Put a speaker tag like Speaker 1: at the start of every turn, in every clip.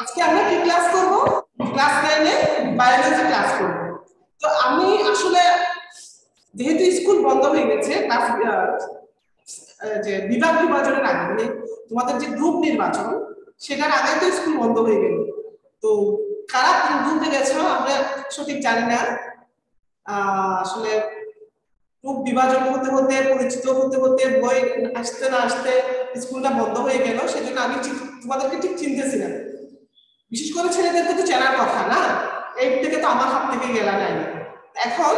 Speaker 1: আজকে আমরা কি ক্লাস করব? ক্লাস নাইনে বায়োলজি ক্লাস করব। তো আমি আসলে, যেহেতু স্কুল বন্ধ হয়ে গেছে ক্লাস যে বিভাগ নির্বাচনের আগে মানে তোমাদের যে গ্রুপ নির্বাচন, সেটার আগে তো স্কুল বন্ধ হয়ে গেল। তো কারা গ্রুপে গেছো, আমরা সঠিক জানি না। আসলে গ্রুপ বিভাজন হতে হতে, পরিচিত হতে হতে, বই আসতে না আসতে স্কুলটা বন্ধ হয়ে গেল, সেজন্য আমি তোমাদেরকে ঠিক চিনতেছি না বিশেষ করে ছেলেদেরকে তো চেনার কথা না? এই থেকে তো আমার হাত থেকে গেলা নাই। এখন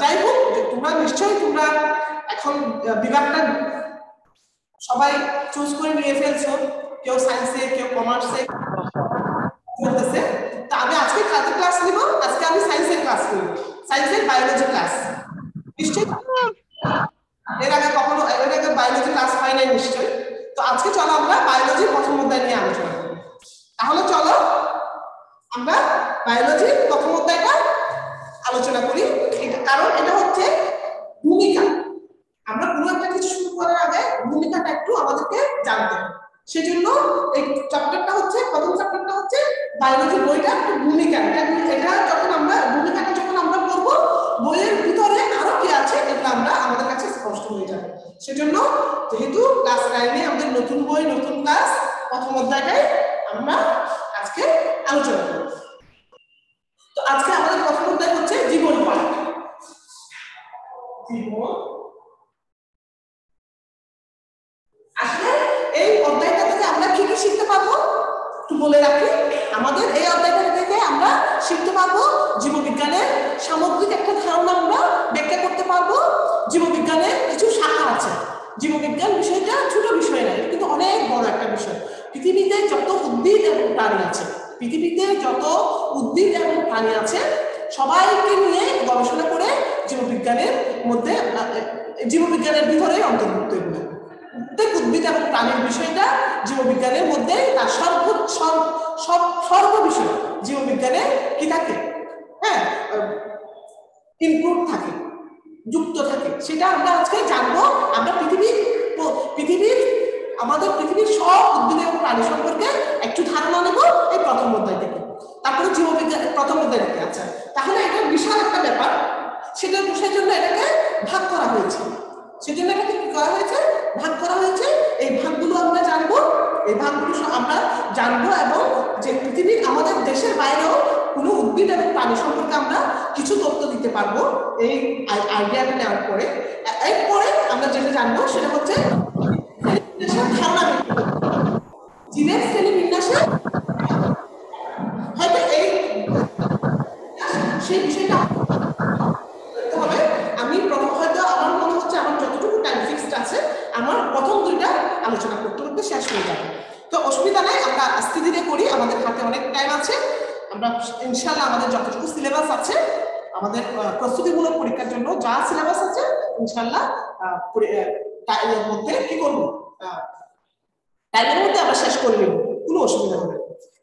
Speaker 1: যাই হোক, তোমরা নিশ্চয়ই তোমরা এখন বিভাগটা সবাই চুজ করে নিয়ে ফেলছো, কেউ সায়েন্সে কেউ কমার্সে বলতেছে। তো আমি আজকে কাদের ক্লাস নিব? আজকে আমি সায়েন্সের ক্লাস নিব। সায়েন্সের বায়োলজি ক্লাস নিশ্চয়ই এর আগে কখনো, এর আগে বায়োলজি ক্লাস হয় নাই নিশ্চয়ই। তো আজকে চলো আমরা বায়োলজি প্রথম নিয়ে আলোচনা তাহলে চলো আমরা বায়োলজির প্রথম আলোচনা করি। কারণ এটা হচ্ছে ভূমিকা। আমরা কোনো একটা কিছু শুরু করার আগে ভূমিকাটা একটু আমাদেরকে জানতে সেজন্য এই চ্যাপ্টারটা হচ্ছে, প্রথম চ্যাপ্টারটা হচ্ছে বায়োলজি বইটা, ভূমিকা। এটা যখন আমরা, ভূমিকাটা যখন আমরা পড়ব বইয়ের ভিতরে আরও কি আছে এটা আমরা আমাদের কাছে স্পষ্ট হয়ে যাবে সেজন্য যেহেতু ক্লাস নাইনে আমাদের নতুন বই নতুন ক্লাস প্রথম অধ্যায়টাই আমরা আজকে আলোচনা করব। তো আজকে আমাদের প্রথম অধ্যায় হচ্ছে জীবন পাঠ জীবন আসলে এই অধ্যায়টা থেকে আমরা কি কি শিখতে পারব একটু বলে রাখি আমাদের এই অধ্যায়টা থেকে আমরা শিখতে পারব জীববিজ্ঞানের সামগ্রিক একটা ধারণা আমরা ব্যাখ্যা করতে পারব জীববিজ্ঞানের কিছু শাখা আছে জীববিজ্ঞান বিষয়টা ছোট বিষয় নয় কিন্তু অনেক বড় একটা বিষয় পৃথিবীতে যত উদ্ভিদ এবং প্রাণী আছে। পৃথিবীতে যত উদ্ভিদ এবং প্রাণী আছে, সবাইকে নিয়ে গবেষণা করে জীববিজ্ঞানের মধ্যে জীববিজ্ঞানের ভিতরে অন্তর্ভুক্ত এগুলো। প্রত্যেক উদ্ভিদ এবং প্রাণীর বিষয়টা জীববিজ্ঞানের মধ্যে তার সর্ব, সব, সর্ব বিষয় জীববিজ্ঞানে কি থাকে? হ্যাঁ ইনক্লুড থাকে, যুক্ত থাকে। সেটা আমরা আজকে জানব। আমরা পৃথিবীর পৃথিবীর আমাদের পৃথিবীর সব উদ্ভিদ এবং প্রাণী সম্পর্কে একটু ধারণা নেব এই প্রথম অধ্যায় থেকে। তারপরে জীববিজ্ঞান প্রথম অধ্যায় থেকে আছে। তাহলে এটা বিশাল একটা ব্যাপার। সেটা সেই জন্য এটাকে ভাগ করা হয়েছে। সেজন্য এটাকে কি করা হয়েছে? ভাগ করা হয়েছে। এই ভাগগুলো আমরা জানব। এই ভাগগুলো আমরা জানব এবং যে পৃথিবীর আমাদের দেশের বাইরেও কোনো উদ্ভিদ এবং প্রাণী সম্পর্কে আমরা কিছু তথ্য দিতে পারব। এই আইডিয়াটা নেওয়ার পরে। এরপরে আমরা যেটা জানব সেটা হচ্ছে সেই বিষয়টা। আমি প্রথম হয়তো আমার মনে হচ্ছে আমার যতটুকু টাইম ফিক্সড আছে, আমার প্রথম দুইটা আলোচনা করতে করতে শেষ হয়ে যাবে। তো অসুবিধা নাই, আমরা আস্তে ধীরে আমাদের হাতে অনেক টাইম আছে। আমরা ইনশাল্লাহ আমাদের যতটুকু সিলেবাস আছে, আমাদের প্রস্তুতিমূলক পরীক্ষার জন্য যা সিলেবাস আছে ইনশাল্লাহ মধ্যে কি করব? টাইমের মধ্যে আমরা শেষ করে নেব কোনো অসুবিধা হবে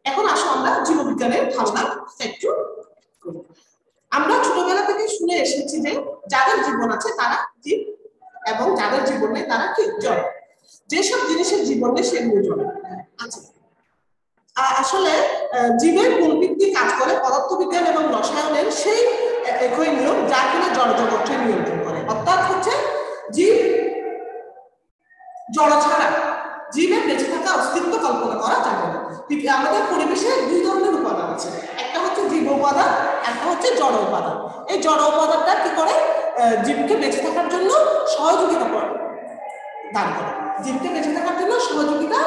Speaker 1: এখন আসো আমরা জীববিজ্ঞানের ধারণা একটু আমরা ছোটবেলা থেকে শুনে এসেছি যে যাদের জীবন আছে তারা জীব এবং যাদের জীবন নেই তারা কি? জল যেসব জিনিসের জীবন নেই সেগুলো জল আচ্ছা। আসলে জীবের মূলভিত্তি কাজ করে পদার্থবিজ্ঞান এবং রসায়নের সেই একই নিয়ম, যা কিনা জড়জগৎকে নিয়ন্ত্রণ করে। অর্থাৎ হচ্ছে, জীব জড় ছাড়া জীবের বেঁচে থাকা অস্তিত্ব কল্পনা করা যাবে না। আমাদের পরিবেশে দুই ধরনের উপাদান আছে। একটা হচ্ছে জীব উপাদান, একটা হচ্ছে জড় উপাদান। এই জড় উপাদানটা কি করে? জীবকে বেঁচে থাকার জন্য সহযোগিতা করে, দান করে। জীবকে বেঁচে থাকার জন্য সহযোগিতা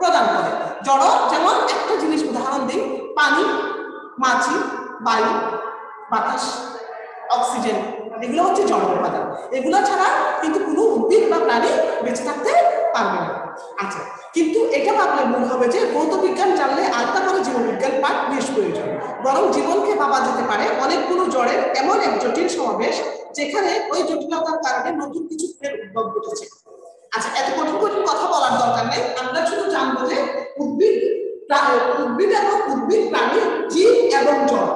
Speaker 1: প্রদান করে। জড় যেমন একটা জিনিস, উদাহরণ দিই, পানি, মাছি, বায়ু, বাতাস। অক্সিজেন এগুলো হচ্ছে জড় উপাদান। এগুলো ছাড়া কিন্তু কোনো উদ্ভিদ বা প্রাণী বেঁচে থাকতে পারবে না। আচ্ছা কিন্তু এটা ভাবলে মনে হবে যে ভৌত বিজ্ঞান জানলে আলাদা করে জীববিজ্ঞান পাঠ বেশ প্রয়োজন। বরং জীবনকে ভাবা যেতে পারে অনেকগুলো জড়ের এমন এক জটিল সমাবেশ যেখানে ওই জটিলতার কারণে নতুন কিছু ফের উদ্ভব ঘটেছে। আচ্ছা এত কঠিন কঠিন কথা বলার দরকার নেই। আমরা শুধু জানব যে উদ্ভিদ উদ্ভিদ এবং উদ্ভিদ প্রাণী, জীব এবং জল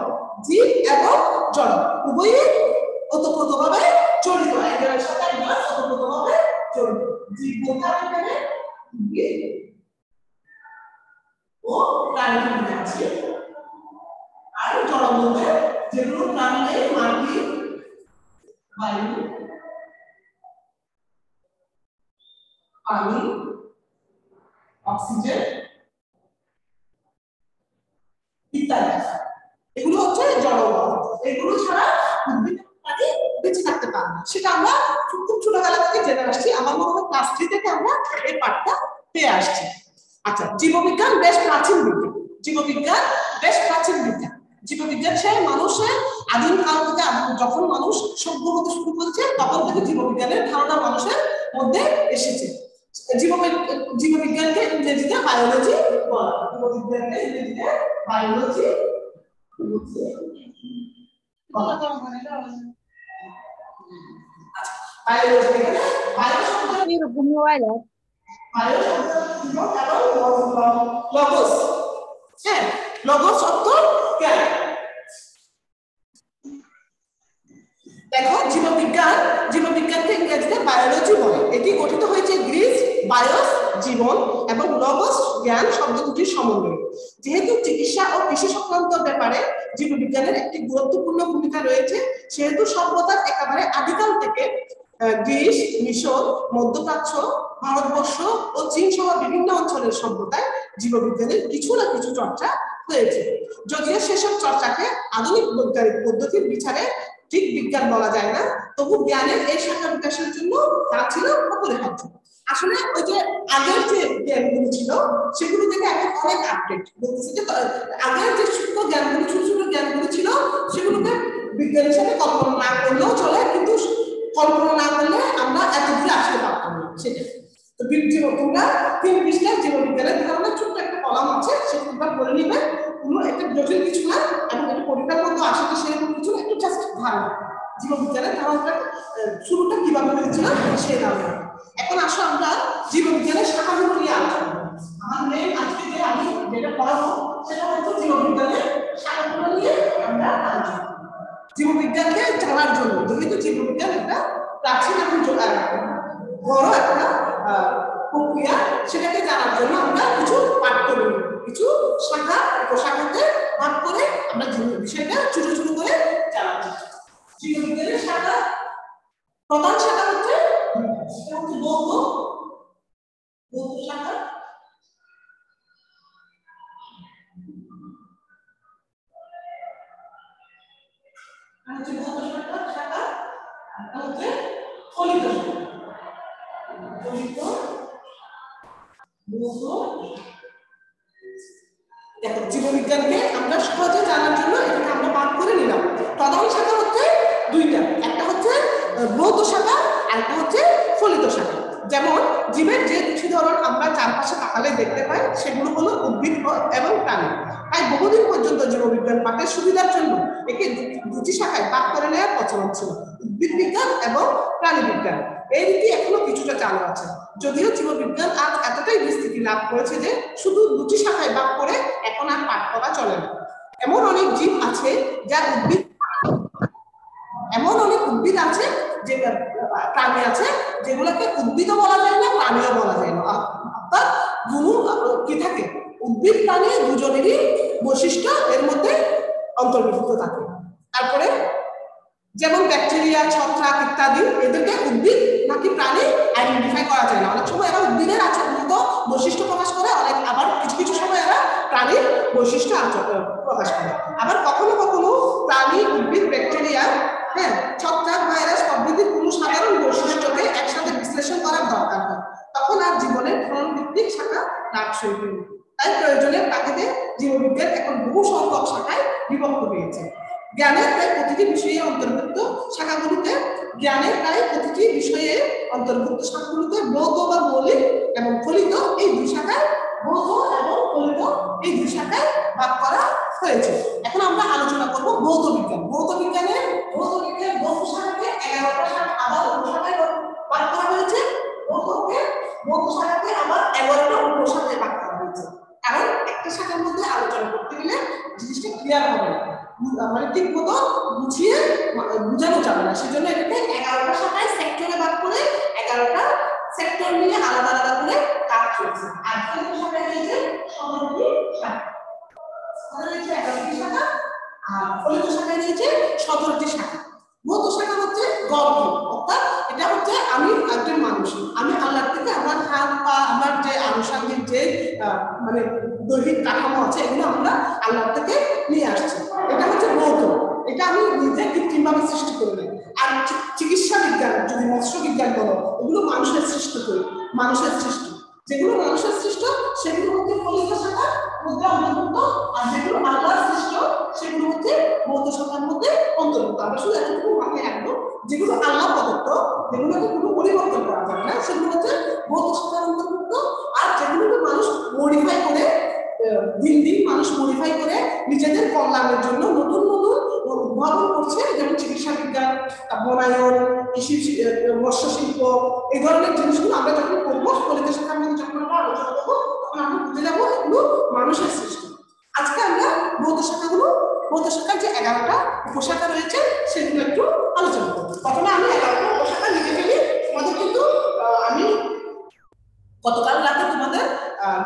Speaker 1: জীব এবং জল উভয়ই ওতপ্রোতভাবে জড়িত সাথে একজন ওতপ্রোতভাবে জড়িত জীব বলতে ও প্রাণী আর জল বলতে যেগুলো প্রাণী মাটি, বায়ু, পানি, অক্সিজেন ইত্যাদি এগুলো হচ্ছে জড়বল এগুলো ছাড়া উদ্ভিদ প্রাণী বেঁচে থাকতে পারে না সেটা আমরা খুব খুব ছোটবেলা থেকে জেনে আসছি আমার মনে হয় ক্লাস থ্রি থেকে আমরা পাঠটা পেয়ে আসছি। আচ্ছা জীববিজ্ঞান বেশ প্রাচীন বিজ্ঞান। জীববিজ্ঞান বেশ প্রাচীন বিজ্ঞান। জীববিজ্ঞান সে মানুষের আদিম কাল থেকে যখন মানুষ সভ্য হতে শুরু করেছে, তখন থেকে জীববিজ্ঞানের ধারণা মানুষের মধ্যে এসেছে। জীববিজ্ঞানকে ইংরেজিতে বায়োলজি বায়োলজি শব্দ কারণ লগোস হ্যাঁ লগোস অর্থ জ্ঞান দেখো জীববিজ্ঞান জীববিজ্ঞানকে ইংরেজিতে বায়োলজি বলে এটি গঠিত হয়েছে গ্রিস বায়োস জীবন এবং লগোস জ্ঞান শব্দ দুটির সমন্বয় যেহেতু চিকিৎসা ও কৃষি সংক্রান্ত ব্যাপারে জীববিজ্ঞানের একটি গুরুত্বপূর্ণ ভূমিকা রয়েছে সেহেতু সভ্যতার একেবারে আদিকাল থেকে গ্রিস, মিশর, মধ্যপ্রাচ্য, ভারতবর্ষ ও চীন সহ বিভিন্ন অঞ্চলের সভ্যতায় জীববিজ্ঞানের কিছু না কিছু চর্চা হয়েছে। যদিও সেসব চর্চাকে আধুনিক বৈজ্ঞানিক পদ্ধতির বিচারে ঠিক বিজ্ঞান বলা যায় না, তবু জ্ঞানের এই শাখা বিকাশের জন্য তা ছিল অপরিহার্য। আসলে ওই যে আগের যে জ্ঞানগুলো ছিল, সেগুলো থেকে এখন অনেক আপডেট বলতেছে যে, আগের যে সূক্ষ্ম জ্ঞানগুলো, ছোট ছোট জ্ঞানগুলো ছিল, সেগুলোকে বিজ্ঞানের হিসাবে কল্পনা না করলেও চলে, কিন্তু কল্পনা না করলে আমরা এত দূরে আসতে পারতাম না সেটা। তো জীব তোমরা তিন পৃষ্ঠায় জীববিজ্ঞানের ধারণা ছোট্ট একটা কলাম আছে সেটা তোমরা পড়ে নিবে। কোনো একটা জটিল কিছু না এবং এটা পরীক্ষার মতো আসে না সেরকম কিছু না, একটু জাস্ট ধারণা। জীববিজ্ঞানের ধারণাটা শুরুটা কীভাবে হয়েছিল সেই ধারণা। এখন আসো ফলিত শাখা যেমন জীবের যে দুটি ধরন আমরা চারপাশে তাকালে দেখতে পাই, সেগুলো হলো উদ্ভিদ এবং প্রাণী। তাই বহুদিন পর্যন্ত জীববিজ্ঞান পাঠের সুবিধার জন্য একে দুটি শাখায় ভাগ করে নেওয়ার প্রচলন ছিল, উদ্ভিদ বিজ্ঞান এবং প্রাণী বিজ্ঞান। এই রীতি এখনও কিছুটা চালু আছে। যদিও জীববিজ্ঞান আজ এতটাই বিস্তৃতি লাভ করেছে যে শুধু দুটি শাখায় ভাগ করে এখন আর পাঠ করা চলে না। এমন অনেক জীব আছে যা উদ্ভিদ এমন অনেক উদ্ভিদ আছে যে প্রাণী আছে যেগুলোকে উদ্ভিদও বলা যায় না প্রাণীও বলা যায় না। অর্থাৎ আহ, কি থাকে? উদ্ভিদ প্রাণী দুজনেরই বৈশিষ্ট্য এর মধ্যে অন্তর্ভুক্ত থাকে। তারপরে যেমন ব্যাকটেরিয়া ছত্রাক ইত্যাদি এদেরকে উদ্ভিদ নাকি প্রাণী আইডেন্টিফাই করা যায় না। অনেক সময় এরা উদ্ভিদের মতো বৈশিষ্ট্য প্রকাশ করে অনেক আবার কিছু কিছু সময় এরা প্রাণীর বৈশিষ্ট্য আচরণ প্রকাশ করে। আবার কখনো কখনো প্রাণী উদ্ভিদ ব্যাকটেরিয়া হ্যাঁ ছত্রাক ভাইরাস প্রভৃতির কোনো সাধারণ বৈশিষ্ট্যকে একসাথে বিশ্লেষণ করার দরকার হয়। তখন আর জীবনের ধরন ভিত্তিক শাখা লাভ শুরু তাই প্রয়োজনের তাগিদে জীববিজ্ঞান এখন বহু সংখ্যক শাখায় বিভক্ত হয়েছে। জ্ঞানের প্রায় প্রতিটি বিষয়ে অন্তর্ভুক্ত শাখাগুলিতে জ্ঞানের প্রায় প্রতিটি বিষয়ে অন্তর্ভুক্ত শাখাগুলিতে ভৌত বা মৌলিক এবং ফলিত এই দুই শাখায় ভৌত এবং ফলিত এই দুই শাখায় ভাগ করা হয়েছে। এখন আমরা আলোচনা করব ভৌত বিজ্ঞান। ভৌত বিজ্ঞানে ভৌত বিজ্ঞান ভৌত শাখাকে এগারোটা শাখা, আবার উপশাখায় ভাগ করা হয়েছে। ভৌতকে ভৌত শাখাকে আবার এগারোটা উপশাখায় ভাগ করা হয়েছে। কারণ একটা শাখার মধ্যে আলোচনা করতে গেলে জিনিসটা ক্লিয়ার হবে মানে ঠিক মতো বুঝিয়ে বোঝানো যাবে না। সেজন্য এটাকে এগারোটা শাখায় সেক্টরে ভাগ করে এগারোটা সেক্টর নিয়ে আলাদা আলাদা করে কাজ চলছে। আর ফলিত শাখায় রয়েছে সতেরোটি শাখা। এগারোটি শাখা, আর ফলিত শাখায় রয়েছে সতেরোটি শাখা। ভৌত শাখা হচ্ছে গর্ব অর্থাৎ এটা হচ্ছে আমি একজন মানুষ। আমি আল্লাহ থেকে আমার হাত পা, আমার যে আনুষঙ্গিক যে মানে দৈহিক কাঠামো আছে, এগুলো আমরা আল্লাহ থেকে নিয়ে আসছি। এটা হচ্ছে ভৌত এটা আমি নিজে কৃত্রিমভাবে সৃষ্টি করি নাই। আর চিকিৎসা বিজ্ঞান, যদি মৎস্য বিজ্ঞান বলো ওগুলো মানুষের সৃষ্টি করি মানুষের সৃষ্টি। যেগুলো মানুষের সৃষ্ট, সেগুলো হচ্ছে ফলিত শাখা মধ্যে অন্তর্ভুক্ত আর যেগুলো আল্লাহর সৃষ্ট, সেগুলো হচ্ছে ভৌত শাখার মধ্যে অন্তর্ভুক্ত। আমরা শুধু এতটুকু মাথায় রাখব, যেগুলো আল্লাহ প্রদত্ত, যেগুলোকে কোনো পরিবর্তন করা যাবে না, সেগুলো হচ্ছে ভৌত শাখার অন্তর্ভুক্ত, আর যেগুলোকে মানুষ মডিফাই করে দিন দিন মানুষ মডিফাই করে নিজেদের কল্যাণের জন্য নতুন নতুন উদ্ভাবন করছে, যেমন চিকিৎসা বিজ্ঞান বনায়ন, কৃষি, মৎস্য শিল্প, এই ধরনের জিনিসগুলো আমরা যখন করব ফলিত সাথে মধ্যে যখন আমরা আলোচনা করব, তখন আমরা বুঝে যাব এগুলো মানুষের সৃষ্টি। আজকে আমরা ভৌত শাখাগুলো ভৌত শাখার যে এগারোটা উপশাখা রয়েছে, সেগুলো একটু আলোচনা করব। প্রথমে আমি এগারোটা উপশাখা লিখে ফেলি, তোমাদের কিন্তু আমি গতকাল রাতে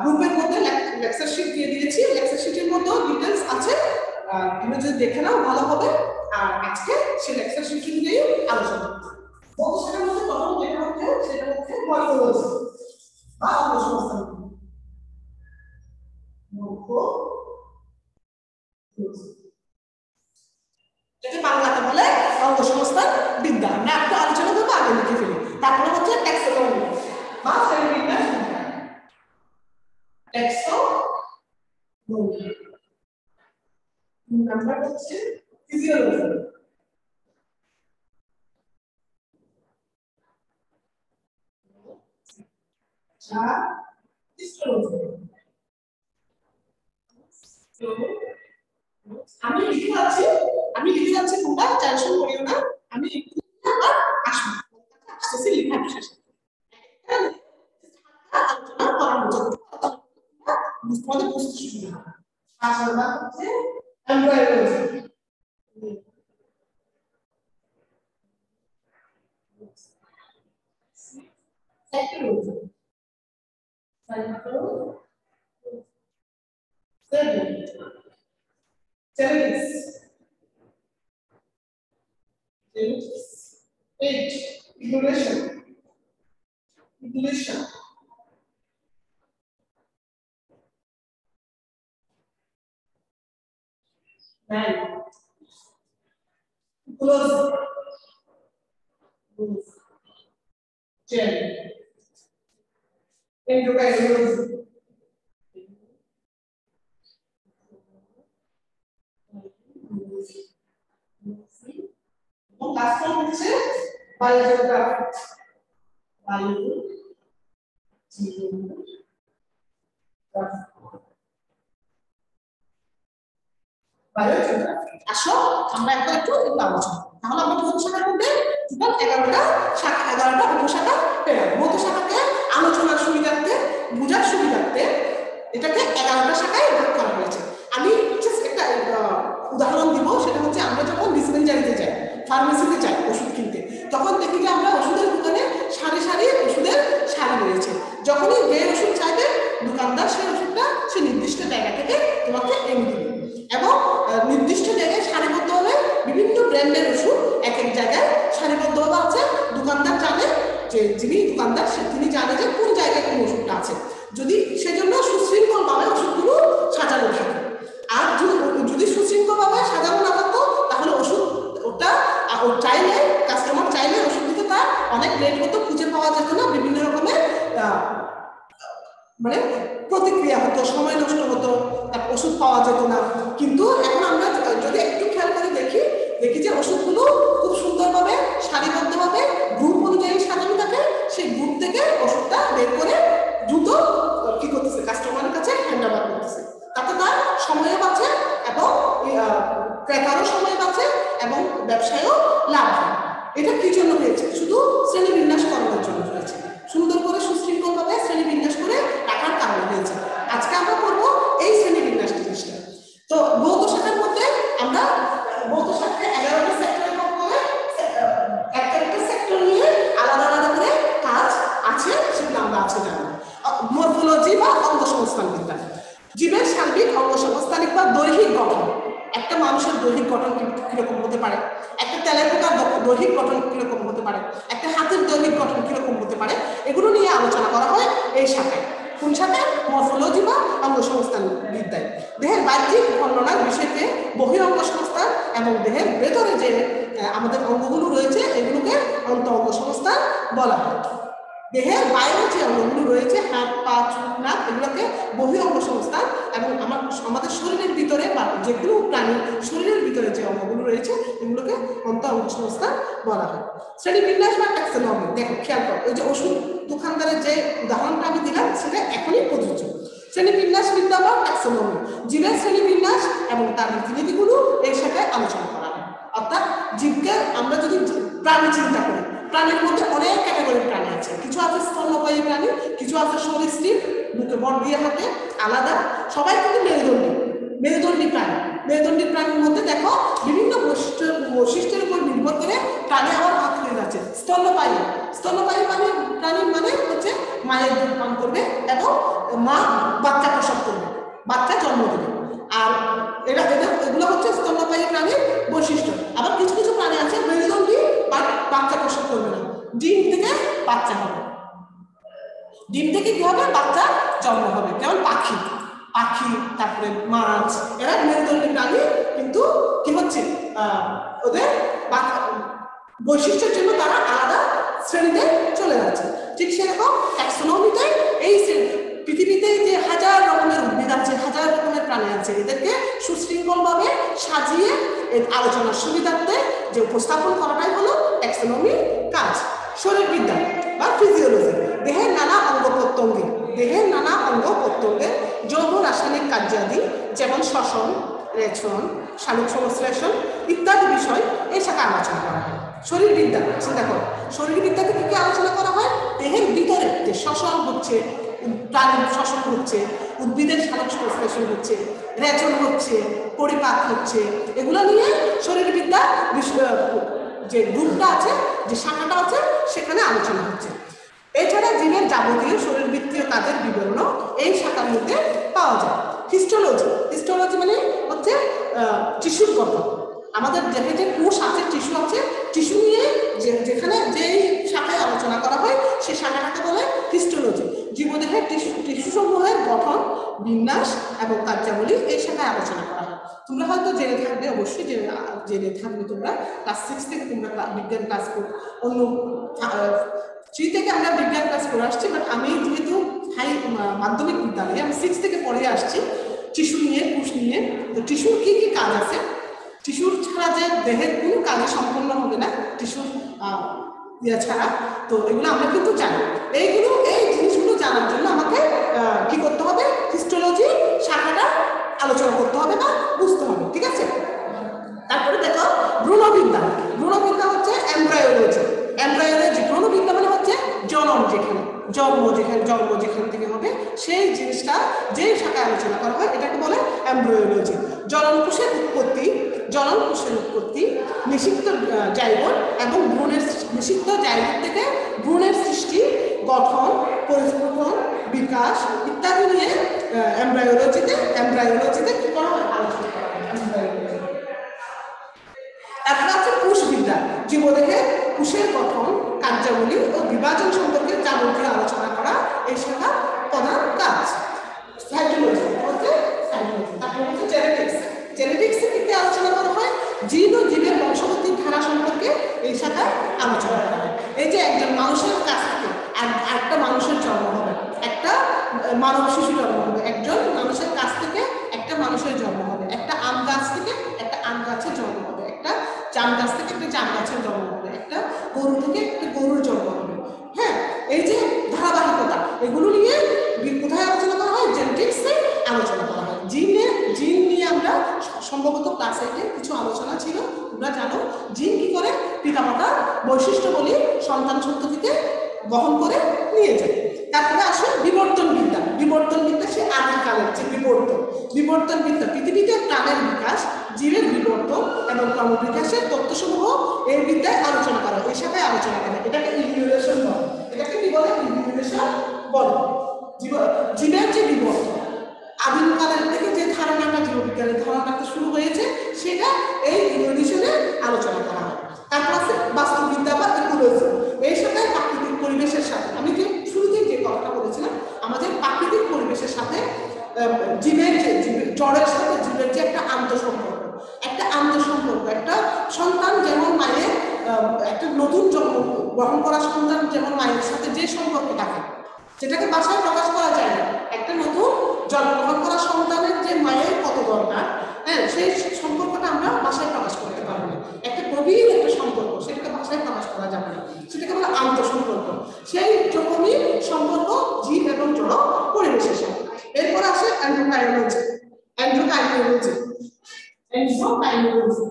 Speaker 1: গ্রুপের মধ্যে লেকচার শিট দিয়ে দিয়েছি। লেকচার শিটের মধ্যেও ডিটেলস আছে। তুমি যদি দেখে নাও, ভালো হবে। আর আজকে সেই লেকচার শিট নিয়েই আলোচনা করব। শাখার মধ্যে প্রথম যেটা হচ্ছে, সেটা হচ্ছে মর্ফোলজি বা অঙ্গসংস্থান এটাকে বাংলাতে বলে অঙ্গসংস্থান বিদ্যা আমরা একটু আলোচনা করব, আগে লিখে ফেলি। তারপরে হচ্ছে ট্যাক্সোনমি বা শ্রেণীবিন্যাস। হচ্ছে ফিজিওলজি চার হিস্টোলজি আমি লিখে যাচ্ছি, আমি লিখে যাচ্ছি তোমরা টেনশন করিও না। আমি আসব আসতেছি লেখার শেষে for the post student. As well as employers. Second. Control. Third. Service. Eight. Immigration. Immigration. Velho. Close. Close. Jenny. Tem que jogar close. Não lá, só um Vai jogar. Vai. আসো, আমরা এখন একটু এগুলো আলোচনা। তাহলে আমরা ভৌত শাখার মধ্যে টোটাল এগারোটা, শাখা এগারোটা উপশাখা পেলাম ভৌত শাখাকে আলোচনার সুবিধার্থে, বোঝার সুবিধার্থে এটাকে এগারোটা শাখায় ভাগ করা হয়েছে। আমি একটা উদাহরণ দিব, সেটা হচ্ছে আমরা যখন ডিসপেন্সারিতে যাই, ফার্মেসিতে যাই ওষুধ কিনতে, তখন দেখি যে আমরা ওষুধের দোকানে সারি সারি ওষুধের সারি রয়েছে। যখনই যে ওষুধ চাইবে, দোকানদার সেই ওষুধটা সে নির্দিষ্ট জায়গা থেকে তোমাকে এনে দিবে। এবং নির্দিষ্ট জায়গায় সারিবদ্ধভাবে বিভিন্ন ব্র্যান্ডের ওষুধ এক এক জায়গায় সারিবদ্ধভাবে আছে। দোকানদার জানে যে, যিনি দোকানদার তিনি জানে যে কোন জায়গায় কোন ওষুধটা আছে। যদি সেজন্য সুশৃঙ্খলভাবে ওষুধগুলো মরফোলজি বা অঙ্গ সংস্থান বিদ্যা জীবের সার্বিক অঙ্গ সংস্থানিক বা দৈহিক গঠন, একটা মানুষের দৈহিক গঠন কীরকম হতে পারে? একটা তেলের পোকার দৈহিক গঠন কীরকম হতে পারে? একটা হাতের দৈহিক গঠন কীরকম হতে পারে? এগুলো নিয়ে আলোচনা করা হয় এই শাখায়। কোন শাখায়? মরফোলজি বা অঙ্গ সংস্থান বিদ্যায়। দেহের বাহ্যিক বর্ণনার বিষয়কে বহি অঙ্গ সংস্থান এবং দেহের ভেতরে যে আমাদের অঙ্গগুলো রয়েছে, এগুলোকে অন্ত অঙ্গ সংস্থান বলা হয়। দেহের বাইরে যে অঙ্গগুলো রয়েছে, হাত, পা চোখ নাক, এগুলোকে বহি অঙ্গ সংস্থান এবং আমার আমাদের শরীরের ভিতরে বা যেগুলো প্রাণী শরীরের ভিতরে যে অঙ্গগুলো রয়েছে, এগুলোকে অন্ত অঙ্গ সংস্থান বলা হয়। শ্রেণি বিন্যাস বা ট্যাক্সোনমি দেখো, খেয়াল করো ওই যে ওষুধ দোকানদারের যে উদাহরণটা আমি দিলাম, সেটা এখনই প্রযোজ্য। শ্রেণি বিন্যাস বিদ্যা বা ট্যাক্সোনমি জীবের শ্রেণি বিন্যাস এবং তার রীতিনীতিগুলো এই শাখায় আলোচনা করা হয়। অর্থাৎ জীবকে আমরা যদি প্রাণী চিন্তা করি প্রাণীর মধ্যে অনেক ক্যাটাগরির প্রাণী আছে। কিছু আছে স্তন্যপায়ী প্রাণী, কিছু আছে সরীসৃপ, মুখে বর দিয়ে হাঁটে, আলাদা। সবাই কিন্তু মেরুদণ্ডী মেরুদণ্ডী প্রাণী। মেরুদণ্ডী প্রাণীর মধ্যে দেখো বিভিন্ন বৈশিষ্ট্য, বৈশিষ্ট্যের উপর নির্ভর করে প্রাণী আবার ভাগ হয়ে যাচ্ছে স্তন্যপায়ী স্তন্যপায়ী প্রাণী প্রাণী মানে হচ্ছে মায়ের দুধ পান করবে এবং মা বাচ্চা প্রসব করবে, বাচ্চা জন্ম দেবে। আর এরা এদের এগুলো হচ্ছে স্তন্যপায়ী প্রাণীর বৈশিষ্ট্য। আবার কিছু কিছু প্রাণী আছে মেরুদণ্ডী বাচ্চা প্রসব করবে না। ডিম থেকে বাচ্চা হবে। ডিম থেকে কি হবে? বাচ্চা জন্ম হবে। যেমন পাখি। পাখি, তারপরে মাছ, এরা মেরুদণ্ডী প্রাণী, কিন্তু কি হচ্ছে? ওদের বৈশিষ্ট্যের জন্য তারা আলাদা শ্রেণীতে চলে যাচ্ছে। ঠিক সেরকম ট্যাক্সোনমিতে এই শ্রেণি পৃথিবীতে যে হাজার রকমের উদ্ভিদ আছে, হাজার রকমের প্রাণী আছে, এদেরকে সুশৃঙ্খলভাবে সাজিয়ে আলোচনার সুবিধার্থে যে উপস্থাপন করাটাই হলো ট্যাক্সোনমির কাজ। শরীরবিদ্যা বা ফিজিওলজি দেহের নানা অঙ্গ প্রত্যঙ্গে, দেহের নানা অঙ্গ প্রত্যঙ্গের যৌন রাসায়নিক কার্যাদি যেমন শ্বসন, রেচন, শালুক সংশ্লেষণ ইত্যাদি বিষয় এই শাখা আলোচনা করা হয়। শরীরবিদ্যা চিন্তা করো শরীরবিদ্যাতে কি কি আলোচনা করা হয়? দেহের ভিতরে যে শ্বসন হচ্ছে প্রাণীর শ্বসন হচ্ছে, উদ্ভিদের শালক সংশ্লেষণ হচ্ছে, রেচন হচ্ছে, পরিপাক হচ্ছে, এগুলো নিয়ে শরীরবিদ্যা যে গ্রুপটা আছে, যে শাখাটা আছে, সেখানে আলোচনা হচ্ছে। এছাড়া জীবের যাবতীয় শরীরবৃত্তীয় কাজের বিবরণ এই শাখার মধ্যে পাওয়া যায়। হিস্টোলজি হিস্টোলজি মানে হচ্ছে টিস্যুর গঠন আমাদের দেহে যে কোষ আছে, টিস্যু আছে, টিস্যু নিয়ে যেখানে যেই শাখায় আলোচনা করা হয় সেই শাখাটাকে বলে হিস্টোলজি জীবদেহের টিস্যু টিস্যু সমূহের গঠন, বিন্যাস এবং কার্যাবলী এই শাখায় আলোচনা করা হয়। তোমরা হয়তো জেনে থাকবে, অবশ্যই জেনে জেনে থাকবে তোমরা। ক্লাস সিক্স থেকে তোমরা বিজ্ঞান ক্লাস করো অন্য থ্রি থেকে আমরা বিজ্ঞান ক্লাস করে আসছি বাট আমি যেহেতু হাই মাধ্যমিক বিদ্যালয়ে, আমি সিক্স থেকে পড়ে আসছি। টিস্যু নিয়ে কুশ নিয়ে, তো টিস্যুর কী কী কাজ আছে? টিস্যুর ছাড়া যে দেহের কোনো কাজে সম্পন্ন হবে না টিস্যুর ইয়ে ছাড়া। তো এগুলো আমরা কিন্তু জানি। এইগুলো, এই জিনিসগুলো জানার জন্য আমাকে কি করতে হবে? হিস্টোলজি শাখাটা আলোচনা করতে হবে বা বুঝতে হবে, ঠিক আছে? তারপরে দেখো, ভ্রূণবিদ্যা। ভ্রূণবিদ্যা হচ্ছে এমব্রায়োলজি এমব্রায়োলজি ভ্রূণবিদ্যা মানে হচ্ছে জনন যেখানে, জন্ম যেখানে, জন্ম যেখান থেকে হবে, সেই জিনিসটা যেই শাখায় আলোচনা করা হয়, এটাকে বলে এমব্রায়োলজি জনন কোষের উৎপত্তি জনন কোষের উৎপত্তি আহ, জাইগোট এবং ভ্রূণের নিষিক্ত জাইগোট থেকে ভ্রূণের সৃষ্টি গঠন পরিস্ফুটন বিকাশ ইত্যাদি নিয়ে এমব্রায়োলজিতে এমব্রায়োলজিতে কি করা হয়? আলোচনা। তারপরে আছে কোষবিদ্যা জীবদেহে কোষের গঠন কার্যাবলী ও বিভাজন সম্পর্কে যাবতীয় আলোচনা করা এই শাখার প্রধান কাজ। সাইটোলজি বলতে সাইটোলজি তারপরে হচ্ছে জেনেটিক্স জেনেটিক্সে কি কি আলোচনা করা হয়, জীব ও জীবের বংশগতির ধারা সম্পর্কে এই শাখায় আলোচনা করা হয়। এই যে একজন মানুষের কাছ থেকে একটা মানুষের জন্ম হবে, একটা মানব শিশু জন্ম হবে, একজন মানুষের কাছ থেকে একটা মানুষের জন্ম হবে, একটা আম গাছ থেকে একটা আম গাছের জন্ম হবে, একটা জাম গাছ থেকে একটা জাম গাছের জন্ম হবে, একটা গরু থেকে একটা গরুর জন্ম হবে। হ্যাঁ এই যে ধারাবাহিকতা, এগুলো নিয়ে কোথায় আলোচনা করা হয়? জেনেটিক্সে আলোচনা করা হয়। জিনে জিন নিয়ে আমরা সম্ভবত ক্লাস এইটে কিছু আলোচনা ছিল, তোমরা জানো, জিন কি করে? পিতামাতার বৈশিষ্ট্য বলি সন্তান সন্ততিতে বহন করে নিয়ে যায়। তারপরে আসে বিবর্তন বিদ্যা বিবর্তন বিদ্যা সে আদিকালের যে বিবর্তন। বিবর্তন বিদ্যা পৃথিবীতে প্রাণের বিকাশ জীবের বিবর্তন এবং ক্রমবিকাশের তথ্যসমূহ এই বিদ্যায় আলোচনা করা এই শাখায় আলোচনা করা এটাকে ইলিউরেশন বলে। এটাকে কি বলে? ইলিউরেশন বলে। জীব- জীবের যে বিবর্তন আদিমকালের থেকে যে ধারণাটা জীববিজ্ঞানের ধারণাটা শুরু হয়েছে, সেটা এই ইলিউরেশনে আলোচনা করা হয় তারপর আছে বাস্তুবিদ্যা বা ইকোলজি এই সাথে প্রাকৃতিক পরিবেশের সাথে, আমি যে শুরুতেই যে কথাটা বলেছিলাম, আমাদের প্রাকৃতিক পরিবেশের সাথে জীবের যে, জীবের, জড়ের সাথে জীবের যে একটা আন্তঃসম্পর্ক একটা আন্তঃসম্পর্ক, একটা সন্তান যেমন মায়ের একটা নতুন জন্ম গ্রহণ করা সন্তান যেমন মায়ের সাথে যে সম্পর্ক থাকে যেটাকে বাসায় প্রকাশ করা যায় না। একটা নতুন জন্মগ্রহণ করা সন্তানের যে মায়ের কত দরকার হ্যাঁ সেই সম্পর্কটা আমরা ভাষায় প্রকাশ করতে পারব না। একটা গভীর একটা সম্পর্ক, সেটাকে ভাষায় প্রকাশ করা যাবে না। সেটাকে বলে আন্তঃসম্পর্ক। সেই রকমই সম্পর্ক জীব এবং জড় পরিবেশের সাথে। এরপর আসে অ্যান্ড্রোকাইনোলজি। অ্যান্ড্রোকাইনোলজি। অ্যান্ড্রোকাইনোলজি।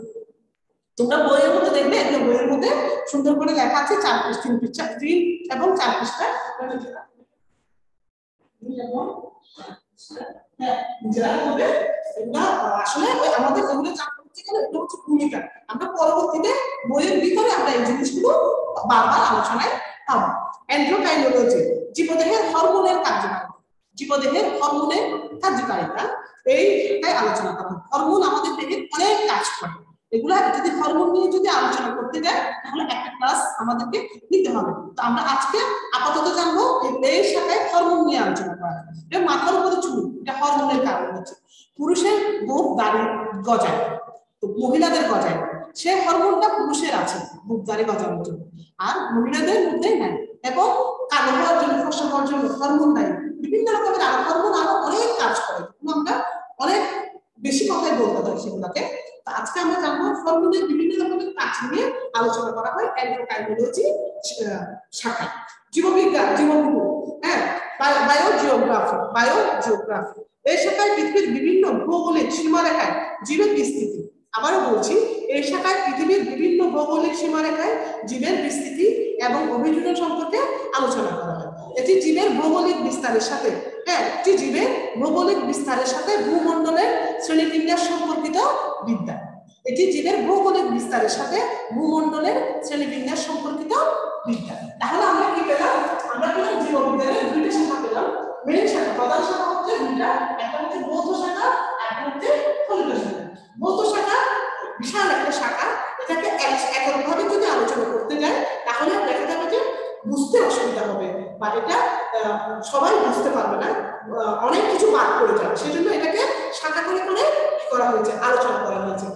Speaker 1: তোমরা বইয়ের মধ্যে দেখবে, একটা বইয়ের মধ্যে সুন্দর করে লেখা আছে চার পৃষ্ঠা তিন পৃষ্ঠা, তিন এবং চার পৃষ্ঠা। হ্যাঁ, ভূমিকা। আমরা পরবর্তীতে বইয়ের ভিতরে আমরা এই বারবার আলোচনায় পাবো। হরমোনের কার্যকারিতা। হরমোনের এইটাই আলোচনা করা হরমোন আমাদের দেহে অনেক কাজ করে। এগুলা যদি হরমোন নিয়ে যদি আলোচনা করতে যাই তাহলে একটা ক্লাস আমাদেরকে নিতে হবে। তো আমরা আজকে আপাতত জানব এই- শাখায় হরমোন নিয়ে আলোচনা করা এটা মাথার উপরে চুল, এটা হরমোনের কারণে হচ্ছে। পুরুষের বুক দাড়ি গজায়, তো মহিলাদের গজায়। সে হরমোনটা পুরুষের আছে বুক দাড়ি গজানোর জন্য। আর মহিলাদের মধ্যে নেই। এবং কালো হওয়ার জন্য ফসা হওয়ার জন্য হরমোন দেয় বিভিন্ন রকমের হরমোন আরও অনেক কাজ করে। আমরা অনেক বেশি কথাই বলতে হয় সেগুলোকে। আজকে আমরা জানব হরমোনের বিভিন্ন রকমের কাজ নিয়ে আলোচনা করা হয় অ্যান্ড্রোকাইনোলজি শাখা জীববিজ্ঞান জীববিজ্ঞান হ্যাঁ বায়োজিওগ্রাফি বায়োজিওগ্রাফি এই শাখায় পৃথিবীর বিভিন্ন ভৌগোলিক সীমারেখায় জীবের বিস্তৃতি। আবারও বলছি এই শাখায় পৃথিবীর বিভিন্ন ভৌগোলিক সীমারেখায় জীবের বিস্তৃতি এবং অভিযোজন সম্পর্কে আলোচনা করা হয়। এটি জীবের ভৌগোলিক বিস্তারের সাথে হ্যাঁ একটি জীবের ভৌগোলিক বিস্তারের সাথে ভূমণ্ডলের শ্রেণীবিন্যাস সম্পর্কিত বিদ্যা। এটি জীবের ভৌগোলিক বিস্তারের সাথে ভূমণ্ডলের শ্রেণীবিন্যাস সম্পর্কিত বিদ্যা। তাহলে আমরা কি পেলাম? আমরা পেলাম জীববিজ্ঞানের দুইটা শাখা পেলাম। মেইন শাখা, প্রধান শাখা হচ্ছে দুইটা। একটা হচ্ছে বৌদ্ধ শাখা, একটা হচ্ছে ফলিত শাখা। বৌদ্ধ শাখা বিশাল একটা শাখা। এটাকে এক- এককভাবে যদি আলোচনা করতে যাই, তাহলে দেখা যাবে যে বুঝতে অসুবিধা হবে বা এটা সবাই বুঝতে পারবে না অনেক কিছু বাদ পড়ে যাবে। সেজন্য এটাকে শাখা করে করে করা হয়েছে, আলোচনা করা হয়েছে।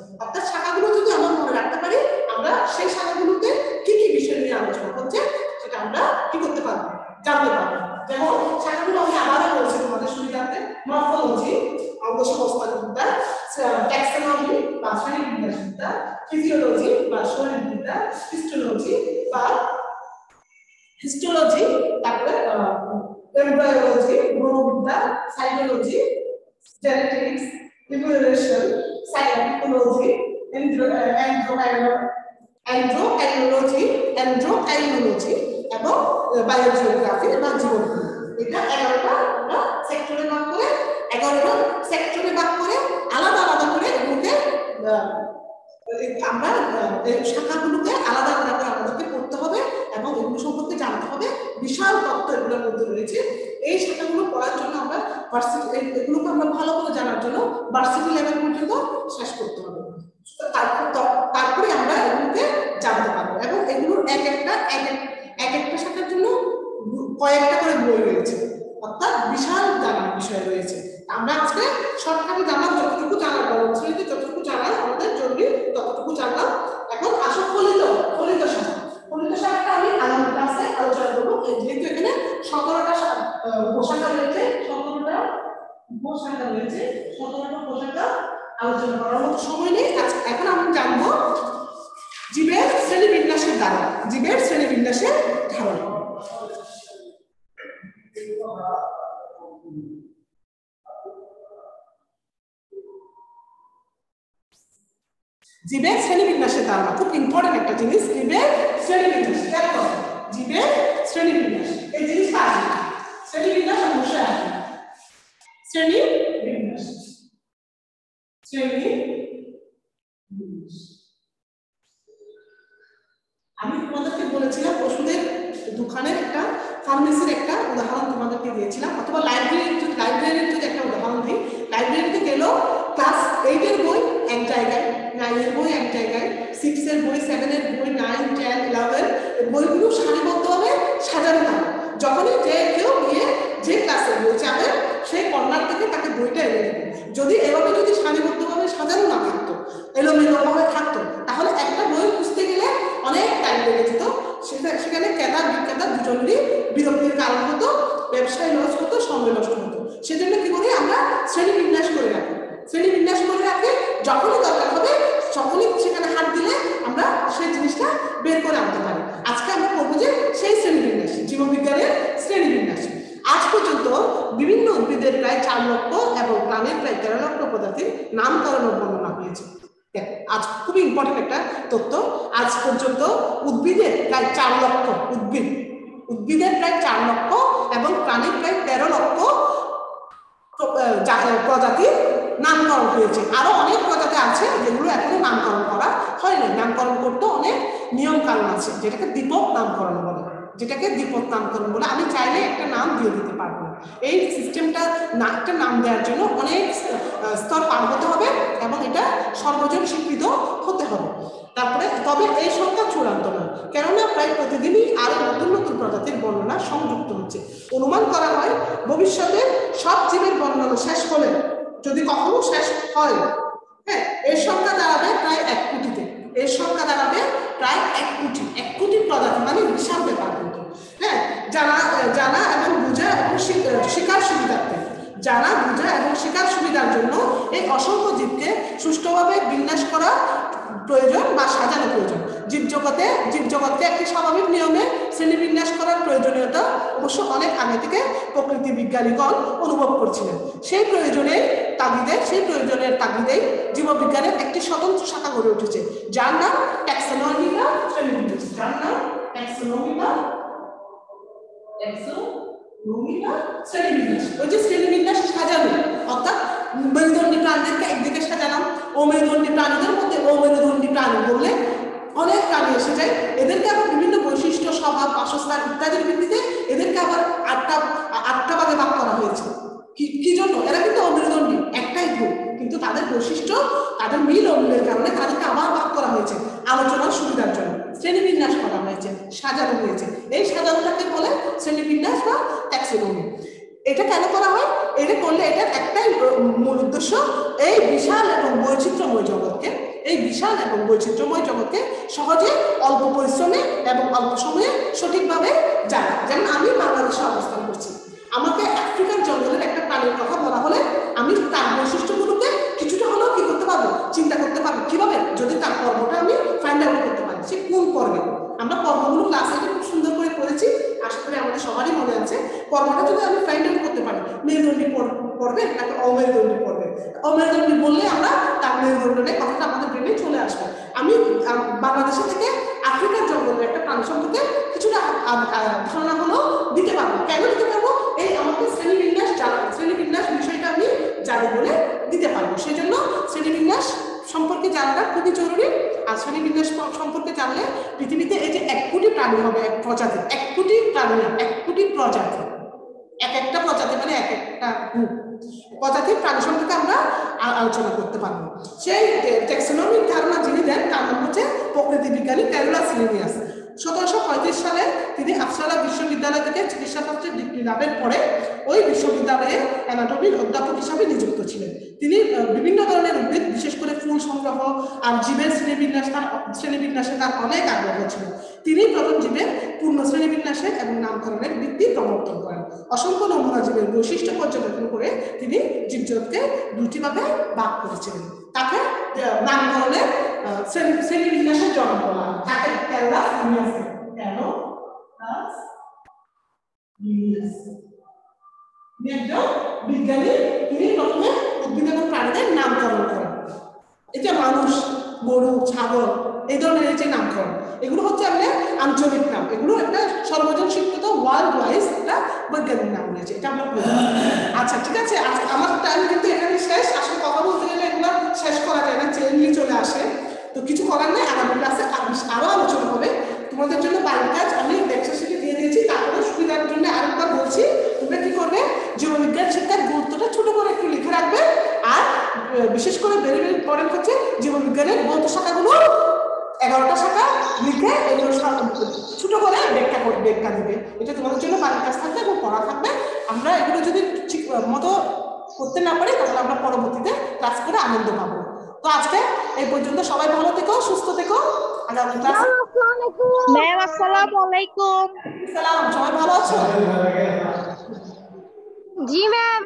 Speaker 1: এগুলোকে আমরা ভালো করে জানার জন্য ভার্সিটি লেভেল পর্যন্ত শেষ করতে হবে। তারপর আমরা এগুলোকে জানতে পারব। এবং এগুলোর এক একটা, এক এক- এক একটা শাখার জন্য কয়েকটা করে বই রয়েছে। অর্থাৎ বিশাল জানার বিষয় রয়েছে। আমরা আজকে শর্টকাটে জানলাম, যতটুকু জানার শ্রেণীতে যতটুকু জানার আমাদের জরুরি, ততটুকু জানলাম। এখন আসো ফলিত ফলিত শাখা। ফলিত শাখাটা আমি আগামী ক্লাসে আলোচনা করব। যেহেতু এখানে সতেরোটা উপশাখা রয়েছে, সতেরোটা উপশাখা রয়েছে সতেরোটা উপশাখা আলোচনা করার মতো সময় নেই। আজ এখন আমরা জানব জীবের শ্রেণি বিন্যাসের দ্বারা জীবের শ্রেণি বিন্যাসের ধারণা। জীবের শ্রেণি বিন্যাসের ধারণা, খুব ইম্পর্টেন্ট একটা জিনিস, জীবের শ্রেণি বিন্যাস দেখো জীবের শ্রেণি বিন্যাস এই জিনিসটা আছে। শ্রেণি বিন্যাস অবশ্যই আছে। শ্রেণি? বিন্যাস শ্রেণি? বিন্যাস আমি তোমাদেরকে বলেছিলাম ওষুধের দোকানের একটা ফার্মেসির একটা উদাহরণ তোমাদেরকে দিয়েছিলাম, অথবা লাইব্রেরির যদি লাইব্রেরির যদি একটা উদাহরণ দিই লাইব্রেরিতে গেলেও ক্লাস এইটের বই এক জায়গায় নাইনের বই এক জায়গায় সিক্সের বই সেভেনের বই নাইন টেন ইলেভেন বইগুলো সারিবদ্ধভাবে সাজানো থাকে। যখনই যে কেউ গিয়ে যে ক্লাসে বই যাবে সেই কর্নার থেকে তাকে বইটা এনে দেবে। যদি এভাবে যদি সারিবদ্ধভাবে সাজানো না থাকতো, এলোমেলোভাবে থাকতো, তাহলে একটা বই খুঁজতে গেলে অনেক টাইম লেগে যেত। সেখানে ক্রেতা, বিক্রেতা দুজনেরই বিরক্তির কারণ হতো, ব্যবসায় লস হতো, সময় নষ্ট হতো। সেজন্য কি করি আমরা শ্রেণি বিন্যাস করে রাখি। শ্রেণি বিন্যাস করে রাখি, যখনই দরকার হবে সকলেই সেখানে হাত দিলে আমরা সেই জিনিসটা বের করে আনতে পারি। আজকে আমরা করব যে সেই শ্রেণি বিন্যাস, জীববিজ্ঞানের শ্রেণি বিন্যাস আজ পর্যন্ত বিভিন্ন উদ্ভিদের প্রায় চার লক্ষ এবং প্রাণীর প্রায় তেরো লক্ষ নামকরণ বর্ণনা হয়েছে। আজ খুবই ইম্পর্টেন্ট একটা তথ্য। আজ পর্যন্ত উদ্ভিদের প্রায় চার লক্ষ, উদ্ভিদ। উদ্ভিদের প্রায় চার লক্ষ এবং প্রাণীর প্রায় তেরো লক্ষ প্রজাতির নামকরণ হয়েছে। আরও অনেক প্রজাতি আছে যেগুলো এখনও নামকরণ করা হয়নি নামকরণ করতে অনেক নিয়ম কানুন আছে, যেটাকে দীপক নামকরণ বলে। যেটাকে দীপক নামকরণ বলে। আমি চাইলে একটা নাম দিয়ে দিতে পারব। এই সিস্টেমটা একটা নাম দেওয়ার জন্য অনেক স্তর পার হতে হবে এবং এটা সর্বজন স্বীকৃত হতে হবে। তারপরে তবে এই সংখ্যা চূড়ান্ত নয়, কেননা প্রায় প্রতিদিনই আরও নতুন নতুন প্রজাতির বর্ণনা সংযুক্ত হচ্ছে। অনুমান করা হয় ভবিষ্যতে সব জীবের বর্ণনা শেষ হলে, যদি কখনো শেষ হয় হ্যাঁ এর সংখ্যা দাঁড়াবে প্রায় এক কোটিতে। এর সংখ্যা দাঁড়াবে প্রায় এক কোটি এক কোটি প্রজাতি মানে বিশাল ব্যাপার কিন্তু। হ্যাঁ জানা জানা এবং এবং শিকার সুবিধার্থে। জানা বোঝা এবং শিকার সুবিধার জন্য এই অসংখ্য জীবকে সুষ্ঠুভাবে বিন্যাস করা প্রয়োজন বা সাজানো প্রয়োজন। জীবজগতে, জীবজগৎকে একটি স্বাভাবিক নিয়মে শ্রেণীবিন্যাস করার প্রয়োজনীয়তা অবশ্য অনেক আগে থেকে প্রকৃতি বিজ্ঞানীগণ অনুভব করছিলেন। সেই প্রয়োজনে তাগিদে, সেই প্রয়োজনের তাগিদেই জীববিজ্ঞানের একটি স্বতন্ত্র শাখা গড়ে উঠেছে। যার নাম ট্যাক্সোনমিকা শ্রেণীবিন্যাস। যার নাম ট্যাক্সোনমিকা ট্যাক্সোনমিকা শ্রেণীবিন্যাস ওই যে শ্রেণীবিন্যাস সাজানো অর্থাৎ মেরুদণ্ডী প্রাণীদেরকে একদিকে সাজালাম, অমেরুদণ্ডী প্রাণীদের মধ্যে অমেরুদণ্ডী প্রাণী বললে অনেক প্রাণী এসে যায়। এদেরকে আবার বিভিন্ন বৈশিষ্ট্য, স্বভাব, বাসস্থান ইত্যাদির ভিত্তিতে এদেরকে আবার আটটা আটটা ভাগে ভাগ করা হয়েছে। কি জন্য? এরা কিন্তু অমেরুদণ্ডী, একটাই গ্রুপ কিন্তু তাদের বৈশিষ্ট্য, তাদের মিল অমিলের কারণে তাদেরকে আবার ভাগ করা হয়েছে। আলোচনার সুবিধার জন্য। শ্রেণীবিন্যাস করা হয়েছে, সাজানো হয়েছে। এই সাজানোটাকে বলে শ্রেণীবিন্যাস বা ট্যাক্সোনমি এটা কেন করা হয়? এটা করলে এটার একটাই মূল উদ্দেশ্য, এই বিশাল এবং বৈচিত্র্যময় জগৎকে, এই বিশাল এবং বৈচিত্র্যময় জগৎকে সহজে অল্প পরিশ্রমে এবং অল্প সময়ে সঠিকভাবে জানা। যেমন আমি বাংলাদেশে অবস্থান করছি। আমাকে আফ্রিকান জঙ্গলের একটা প্রাণীর কথা বলা হলে আমি তার বৈশিষ্ট্যগুলোকে কিছুটা হলেও কি করতে পারব? চিন্তা করতে পারব। কীভাবে? যদি তার কর্মটা আমি ফাইন্ড আউট করতে পারি। সে কোন পর্বে আমরা পর্বগুলো ক্লাসে খুব সুন্দর করে করেছি আশা করি আমাদের সবারই মনে আছে। পর্বটা যদি আমি ফাইন্ড আউট করতে পারি, মেরুদণ্ডী পর- পড়বে নাকি অমেরুদণ্ডী পড়বে? অমেরুদণ্ডী বললে আমরা তার মেরুদণ্ডের কথাটা আমাদের ব্রেনে চলে আসবে। আমি বাংলাদেশে থেকে আফ্রিকার জঙ্গলের একটা প্রাণী সম্পর্কে কিছুটা ধারণা হলো দিতে পারব। কেন দিতে পারব? এই আমাকে শ্রেণীবিন্যাস জানা শ্রেণীবিন্যাস বিষয়টা আমি জানি বলে দিতে পারব। সেই জন্য শ্রেণীবিন্যাস সম্পর্কে জানাটা খুবই জরুরি। আর শ্রেণীবিন্যাস সম্পর্কে জানলে পৃথিবীতে এই যে এক কোটি প্রাণী হবে এক প্রজাতি, এক কোটি প্রাণী এক কোটি প্রজাতি। এক একটা প্রজাতি মানে এক একটা গ্রুপ প্রজাতির প্রাণী সম্পর্কে আমরা আলোচনা করতে পারব। সেই টেক্সোনমিক ধারণা যিনি দেন, তার নাম হচ্ছে প্রকৃতি বিজ্ঞানী ক্যারোলা সিলেনিয়াস সতেরোশো পঁয়ত্রিশ সালে তিনি আফসালা বিশ্ববিদ্যালয় থেকে চিকিৎসাশাস্ত্রের ডিগ্রি লাভের পরে ওই বিশ্ববিদ্যালয়ে অ্যানাটমির অধ্যাপক হিসাবে নিযুক্ত ছিলেন। তিনি বিভিন্ন ধরনের উদ্ভিদ, বিশেষ করে ফুল সংগ্রহ আর জীবের শ্রেণীবিন্যাস, তার শ্রেণীবিন্যাসে তার অনেক আগ্রহ ছিল। তিনি প্রথম জীবের পূর্ণ শ্রেণীবিন্যাসে এবং নামকরণের ভিত্তি প্রবর্তন করেন। অসংখ্য নমুনা জীবের বৈশিষ্ট্য পর্যবেক্ষণ করে তিনি জীবজগৎকে দুটি ভাবে ভাগ করেছিলেন। তাকে নামকরণের শ্রেণীবিন্যাসের বলা তাকে ক্যালাস লিনিয়াস কেন প্লাস লিনিয়াস একজন বিজ্ঞানী তিনি প্রথমে উদ্ভিদ এবং প্রাণীদের নামকরণ করেন এই যে মানুষ গরু ছাগল এই ধরনের এই যে নামকরণ এগুলো হচ্ছে আমাদের আঞ্চলিক নাম এগুলো একটা সর্বজন স্বীকৃত ওয়ার্ল্ড ওয়াইজ একটা বৈজ্ঞানিক নাম রয়েছে এটা আমরা আচ্ছা ঠিক আছে আমার টাইম কিন্তু এখানে শেষ আসলে কথা বলতে গেলে এগুলো শেষ করা যায় না চেঞ্জলি চলে আসে তো কিছু করার নেই, আগামী ক্লাসে আরও আলোচনা হবে। তোমাদের জন্য বাড়ির কাজ আমি লেকচার দিয়ে দিয়েছি, তারপরে সুবিধার জন্য আরেকবার বলছি, তোমরা কি করবে? জীববিজ্ঞান শিক্ষার গুরুত্বটা ছোট করে একটু লিখে রাখবে, আর বিশেষ করে ভেরি ভেরি ইম্পর্টেন্ট হচ্ছে জীববিজ্ঞানের ভৌত শাখাগুলো, এগারোটা শাখা লিখে এগুলো ছোট করে ব্যাখ্যা করে ব্যাখ্যা দিবে। এটা তোমাদের জন্য বাড়ির কাজ থাকবে এবং পড়া থাকবে। আমরা এগুলো যদি ঠিক মতো করতে না পারি, তাহলে আমরা পরবর্তীতে ক্লাস করে আনন্দ পাবো। তো আজকে এই পর্যন্ত সবাই ভালো থেকো সুস্থ থেকো। আগামী ক্লাস
Speaker 2: ম্যাম আসসালামু আলাইকুম।
Speaker 1: সালাম সবাই ভালো আছো?
Speaker 2: জি ম্যাম।